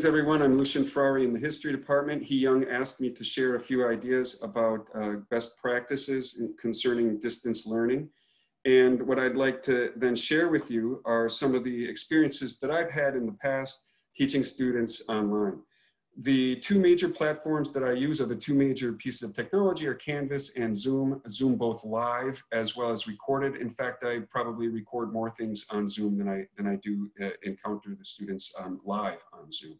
Greetings, everyone. I'm Lucien Frary in the History Department. Hee Young asked me to share a few ideas about uh, best practices concerning distance learning. And what I'd like to then share with you are some of the experiences that I've had in the past teaching students online. The two major platforms that I use are the two major pieces of technology are Canvas and Zoom, Zoom both live as well as recorded. In fact, I probably record more things on Zoom than I, than I do uh, encounter the students um, live on Zoom.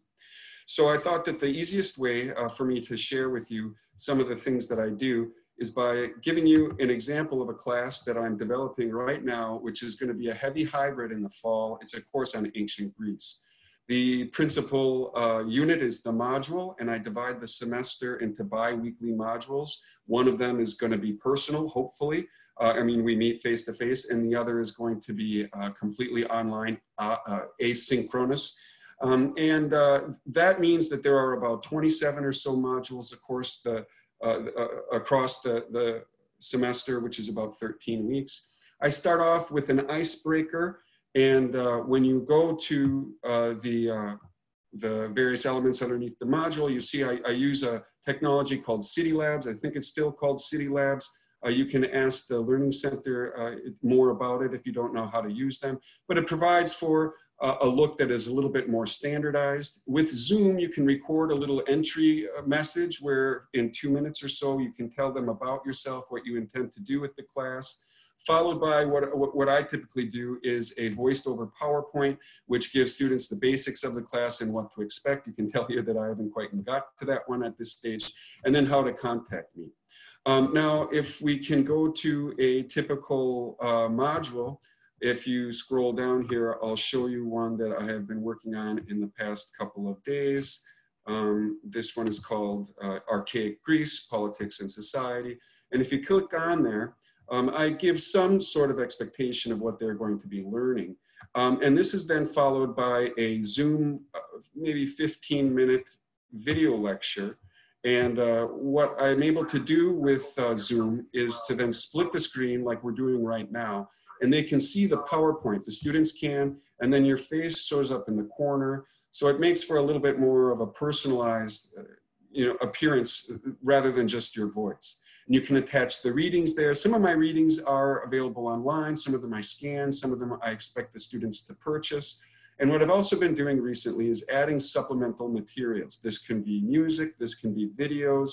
So I thought that the easiest way uh, for me to share with you some of the things that I do is by giving you an example of a class that I'm developing right now, which is gonna be a heavy hybrid in the fall. It's a course on ancient Greece. The principal uh, unit is the module, and I divide the semester into bi-weekly modules. One of them is going to be personal, hopefully. Uh, I mean, we meet face to face, and the other is going to be uh, completely online, uh, uh, asynchronous. Um, and uh, that means that there are about 27 or so modules, of course, the, across the, the semester, which is about 13 weeks. I start off with an icebreaker and uh, when you go to uh, the, uh, the various elements underneath the module, you see I, I, use a technology called Cidi Labs. I think it's still called Cidi Labs. Uh, you can ask the Learning Center uh, more about it if you don't know how to use them. But it provides for a look that is a little bit more standardized. With Zoom, you can record a little entry uh, message where in two minutes or so, you can tell them about yourself, what you intend to do with the class followed by what, what, what, I typically do is a voiced over PowerPoint, which gives students the basics of the class and what to expect. You can tell here that I haven't quite got to that one at this stage, and then how to contact me. Um, now, if we can go to a typical uh, module, if you scroll down here, I'll show you one that I have been working on in the past couple of days. Um, this one is called uh, Archaic Greece, Politics and Society. And if you click on there, um, I give some sort of expectation of what they're going to be learning. Um, and this is then followed by a Zoom, uh, maybe 15 minute video lecture. And uh, what I'm able to do with uh, Zoom is to then split the screen like we're doing right now. And they can see the PowerPoint, the students can, and then your face shows up in the corner. So it makes for a little bit more of a personalized uh, you know, appearance uh, rather than just your voice. And you can attach the readings there. Some of my readings are available online. Some of them I scan. Some of them I expect the students to purchase. And what I've also been doing recently is adding supplemental materials. This can be music, this can be videos.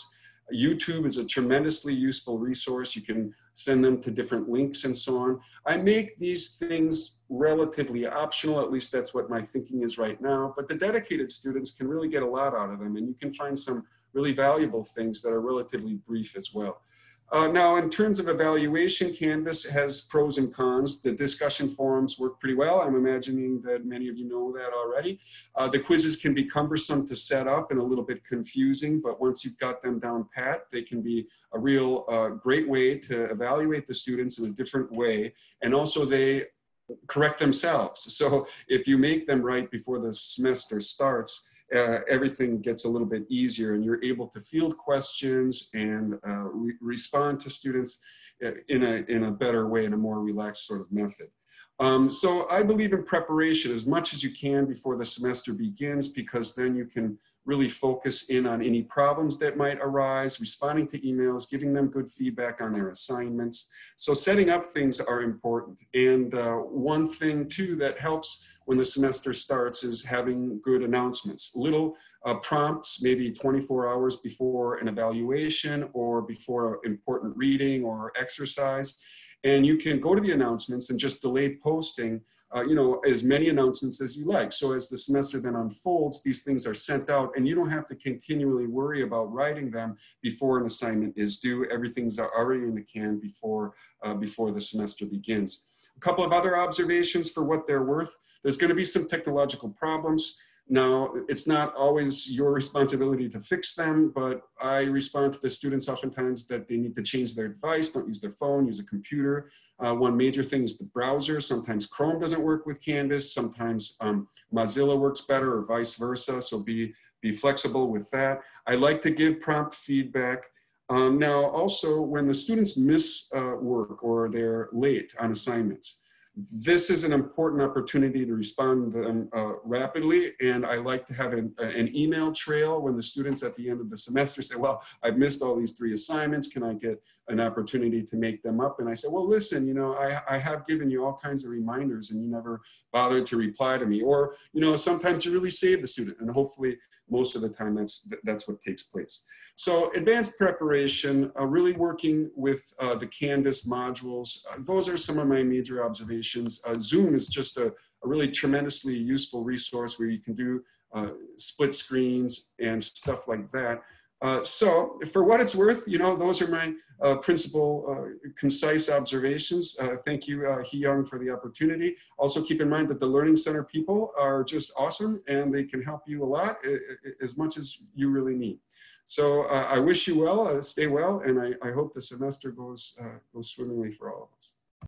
YouTube is a tremendously useful resource. You can send them to different links and so on. I make these things relatively optional, at least that's what my thinking is right now, but the dedicated students can really get a lot out of them and you can find some really valuable things that are relatively brief as well. Uh, now, in terms of evaluation, Canvas has pros and cons. The discussion forums work pretty well. I'm imagining that many of you know that already. Uh, the quizzes can be cumbersome to set up and a little bit confusing, but once you've got them down pat, they can be a real uh, great way to evaluate the students in a different way. And also they correct themselves. So if you make them right before the semester starts, uh, everything gets a little bit easier and you're able to field questions and uh, re respond to students uh, in a, in a better way, in a more relaxed sort of method. Um, so I believe in preparation as much as you can before the semester begins because then you can really focus in on any problems that might arise, responding to emails, giving them good feedback on their assignments. So setting up things are important. And uh, one thing too that helps when the semester starts is having good announcements. Little uh, prompts, maybe 24 hours before an evaluation or before important reading or exercise. And you can go to the announcements and just delay posting uh, you know, as many announcements as you like. So as the semester then unfolds, these things are sent out and you don't have to continually worry about writing them before an assignment is due. Everything's already in the can before, uh, before the semester begins. A couple of other observations for what they're worth. There's gonna be some technological problems. Now, it's not always your responsibility to fix them, but I respond to the students oftentimes that they need to change their device, don't use their phone, use a computer. Uh, one major thing is the browser. Sometimes Chrome doesn't work with Canvas. Sometimes um, Mozilla works better or vice versa. So be, be flexible with that. I like to give prompt feedback. Um, now, also when the students miss uh, work or they're late on assignments, this is an important opportunity to respond to them uh, rapidly. And I like to have an, an, email trail when the students at the end of the semester say, well, I've missed all these three assignments. Can I get an opportunity to make them up? And I said, well, listen, you know, I, I have given you all kinds of reminders and you never bothered to reply to me. Or, you know, sometimes you really save the student and hopefully most of the time that's, that's what takes place. So advanced preparation, uh, really working with uh, the Canvas modules. Uh, those are some of my major observations. Uh, Zoom is just a, a, really tremendously useful resource where you can do uh, split screens and stuff like that. Uh, so for what it's worth, you know, those are my principal concise observations. thank you, uh, Hee Young, for the opportunity. Also keep in mind that the Learning Center people are just awesome and they can help you a lot, as much as you really need. So uh, I wish you well, uh, stay well, and I, I, hope the semester goes, uh, goes swimmingly for all of us.